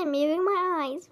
I'm moving my eyes.